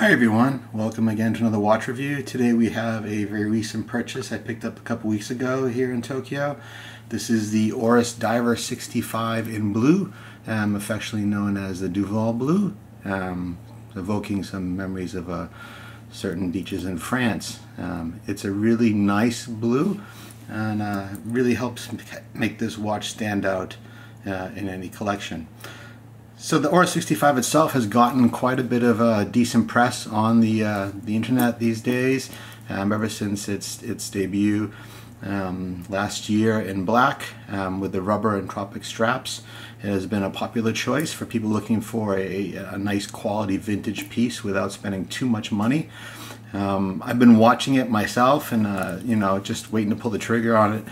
Hi everyone, welcome again to another watch review. Today we have a very recent purchase I picked up a couple weeks ago here in Tokyo. This is the Oris Diver 65 in blue, um, affectionately known as the Deauville Blue, um, evoking some memories of uh, certain beaches in France. Um, it's a really nice blue and uh, really helps make this watch stand out uh, in any collection. So the Oris 65 itself has gotten quite a bit of a decent press on the uh, the internet these days, um, ever since its its debut um, last year in black um, with the rubber and tropic straps. It has been a popular choice for people looking for a, a nice quality vintage piece without spending too much money. Um, I've been watching it myself and uh, you know just waiting to pull the trigger on it.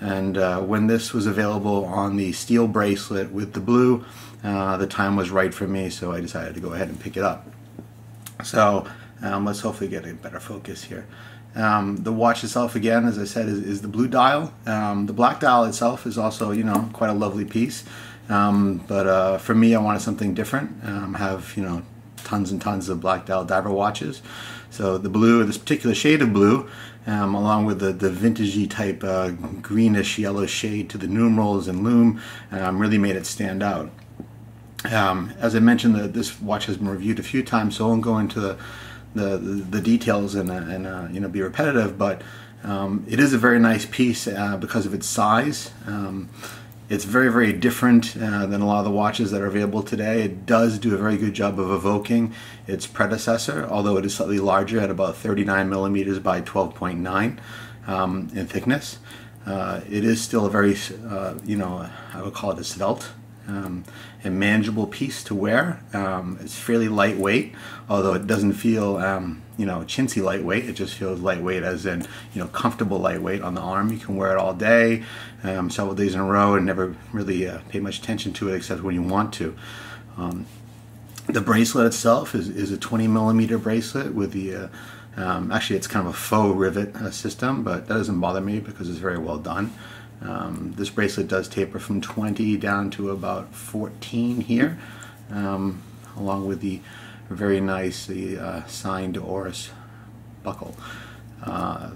And uh, when this was available on the steel bracelet with the blue, uh, the time was right for me, so I decided to go ahead and pick it up. So um, let's hopefully get a better focus here. Um, the watch itself, again, as I said, is, is the blue dial. Um, the black dial itself is also, you know, quite a lovely piece. Um, but uh, for me, I wanted something different. Um, have, you know, tons and tons of black dial diver watches. So the blue, this particular shade of blue, um, along with the, the vintagey type uh, greenish yellow shade to the numerals and lume, um, really made it stand out. Um, as I mentioned, the, this watch has been reviewed a few times, so I won't go into the, the, the details and, uh, and uh, you know be repetitive, but um, it is a very nice piece uh, because of its size. It's very, very different uh, than a lot of the watches that are available today. It does do a very good job of evoking its predecessor, although it is slightly larger at about 39 millimeters by 12.9 um, in thickness. Uh, it is still a very, uh, you know, I would call it a svelte um, a manageable piece to wear. Um, it's fairly lightweight, although it doesn't feel, um, you know, chintzy lightweight. It just feels lightweight, as in, you know, comfortable lightweight on the arm. You can wear it all day, um, several days in a row, and never really uh, pay much attention to it except when you want to. Um, the bracelet itself is, is a 20 millimeter bracelet with the uh, um, actually, it's kind of a faux rivet uh, system, but that doesn't bother me because it's very well done. Um, this bracelet does taper from 20 down to about 14 here, um, along with the very nice the uh, signed Oris buckle. Uh,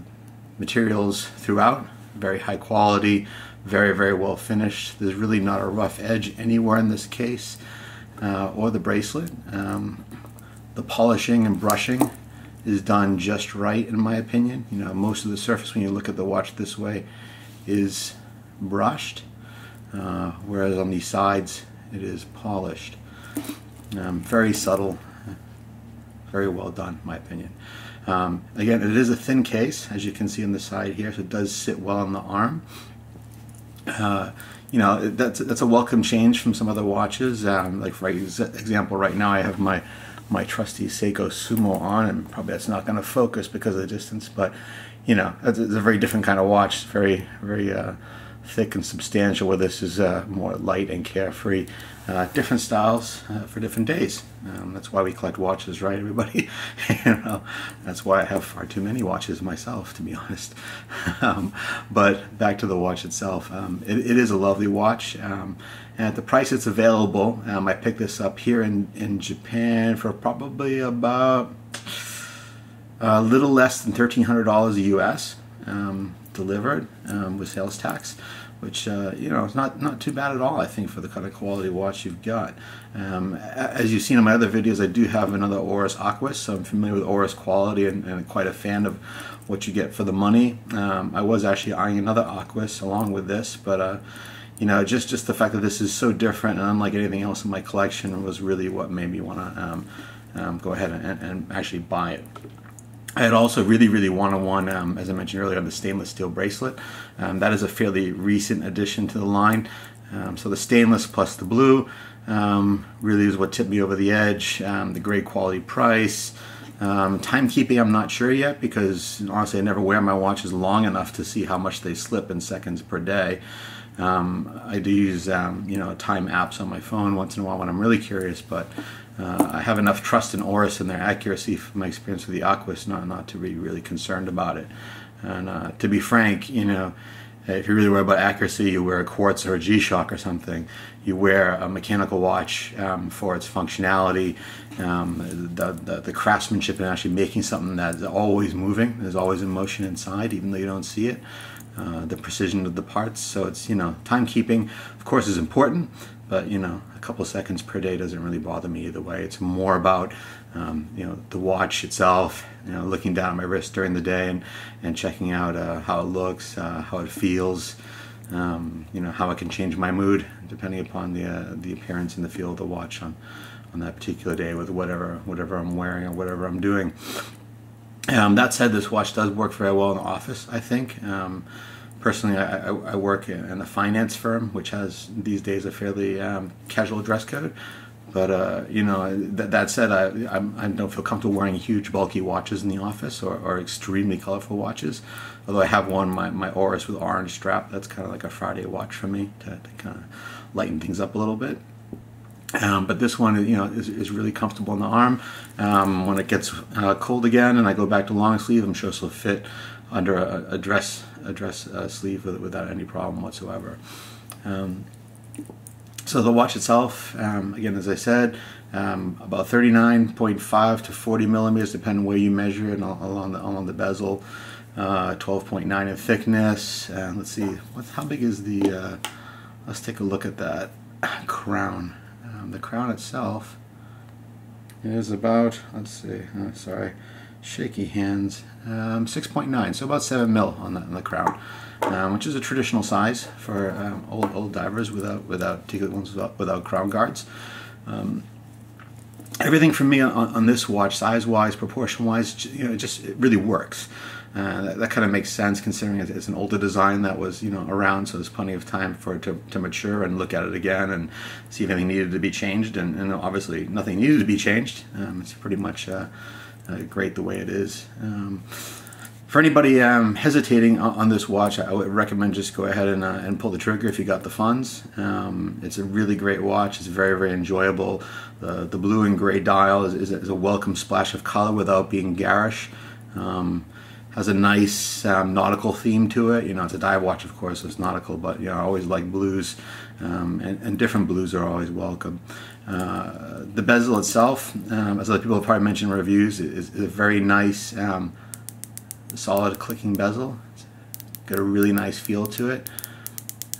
materials throughout, very high quality, very, very well finished. There's really not a rough edge anywhere in this case uh, or the bracelet. Um, the polishing and brushing is done just right in my opinion. You know, most of the surface when you look at the watch this way is brushed, uh, whereas on the sides it is polished. Um, very subtle, very well done, my opinion. Um, again, it is a thin case, as you can see on the side here, so it does sit well on the arm. Uh, you know, that's that's a welcome change from some other watches. Um, like for example, right now I have my my trusty Seiko Sumo on, and probably that's not going to focus because of the distance. But you know, it's, a very different kind of watch. very very uh, thick and substantial. Where this is uh, more light and carefree. Uh, different styles uh, for different days. Um, that's why we collect watches, right, everybody? you know, that's why I have far too many watches myself, to be honest. um, but back to the watch itself. Um, it, it is a lovely watch. Um, and at the price it's available, um, I picked this up here in, in Japan for probably about a little less than $1,300 US um, delivered with sales tax which uh, you know is not not too bad at all. I think for the kind of quality watch you've got. Um, as you've seen in my other videos, I do have another Oris Aquis, so I'm familiar with Oris quality and, and quite a fan of what you get for the money. Um, I was actually eyeing another Aquis along with this, but uh, you know, just just the fact that this is so different and unlike anything else in my collection was really what made me want to um, um, go ahead and, and actually buy it. I had also really, really wanted one, um, as I mentioned earlier, on the stainless steel bracelet. Um, that is a fairly recent addition to the line. Um, so the stainless plus the blue um, really is what tipped me over the edge. Um, the great quality price. Um, timekeeping, I'm not sure yet because honestly, I never wear my watches long enough to see how much they slip in seconds per day. Um, I do use um, you know time apps on my phone once in a while when I'm really curious, but uh, I have enough trust in Oris and their accuracy from my experience with the Aquis not not to be really concerned about it. And uh, to be frank, you know, if you're really worry about accuracy, you wear a quartz or a G-Shock or something. You wear a mechanical watch um, for its functionality, um, the, the, the, craftsmanship, in actually making something that's always moving. There's always in motion inside, even though you don't see it. Uh, the precision of the parts. So it's you know timekeeping, of course, is important, but you know a couple seconds per day doesn't really bother me either way. It's more about um, you know the watch itself, you know looking down at my wrist during the day and and checking out uh, how it looks, uh, how it feels, um, you know how it can change my mood depending upon the uh, the appearance and the feel of the watch on on that particular day with whatever whatever I'm wearing or whatever I'm doing. Um, that said, this watch does work very well in the office. I think. Um, personally, I, I, work in a finance firm, which has these days a fairly um, casual dress code. But uh, you know, that, that said, I, I'm, I do not feel comfortable wearing huge, bulky watches in the office or, or extremely colorful watches. Although I have one, my, my Oris with orange strap. That's kind of like a Friday watch for me to, to kind of lighten things up a little bit. Um, but this one, you know, is, is really comfortable in the arm. Um, when it gets uh, cold again and I go back to long sleeve, I'm sure will fit under a, a dress a dress uh, sleeve with, without any problem whatsoever. Um, so the watch itself, um, again, as I said, um, about 39.5 to 40 millimeters, depending where you measure it along the along the bezel. Uh, 12.9 in thickness. Uh, let's see, how big is the? Uh, let's take a look at that crown. Um, the crown itself is about. Let's see. Uh, sorry, shaky hands. Um, 6.9, so about 7 mil on the, on the crown, um, which is a traditional size for um, old old divers without without particularly ones without, without crown guards. Um, everything for me on, on this watch, size wise, proportion wise, you know, it just it really works. Uh, that, that kind of makes sense considering it's an older design that was you know around, so there's plenty of time for it to, to mature and look at it again and see if anything needed to be changed. And, and obviously, nothing needed to be changed. Um, it's pretty much uh, uh, great the way it is. Um, for anybody um, hesitating on, this watch, I would recommend just go ahead and, uh, and pull the trigger if you got the funds. Um, it's a really great watch. It's very, very enjoyable. The, the blue and gray dial is, is a welcome splash of color without being garish. Um, has a nice um, nautical theme to it. You know, it's a dive watch, of course, so it's nautical, but you know, I always like blues, um, and, and, different blues are always welcome. Uh, the bezel itself, um, as other people have probably mentioned in reviews, is, is a very nice, um, solid clicking bezel. It's got a really nice feel to it.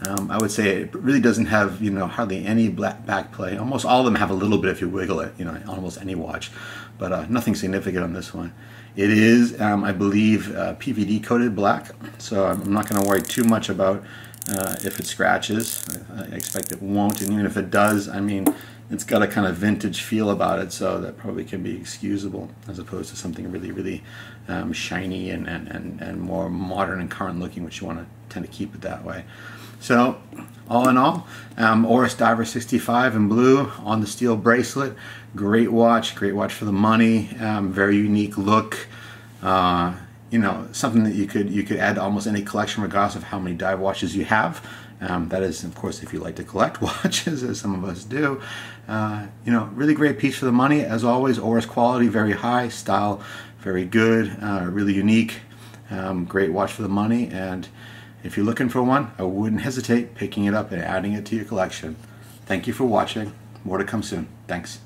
Um, I would say it really doesn't have, you know, hardly any black back play. Almost all of them have a little bit if you wiggle it, you know, almost any watch, but uh, nothing significant on this one. It is, um, I believe, uh, PVD coated black, so I'm not going to worry too much about uh, if it scratches. I expect it won't, and even if it does, I mean, it's got a kind of vintage feel about it, so that probably can be excusable as opposed to something really, really um, shiny and, and, and, and more modern and current looking, which you want to tend to keep it that way. So, all in all, um, Oris Diver 65 in blue on the steel bracelet. Great watch, great watch for the money. Um, very unique look. Uh, you know, something that you could you could add to almost any collection, regardless of how many dive watches you have. Um, that is, of course, if you like to collect watches, as some of us do. Uh, you know, really great piece for the money. As always, Oris quality very high, style very good, uh, really unique. Um, great watch for the money, and if you're looking for one, I wouldn't hesitate picking it up and adding it to your collection. Thank you for watching. More to come soon. Thanks.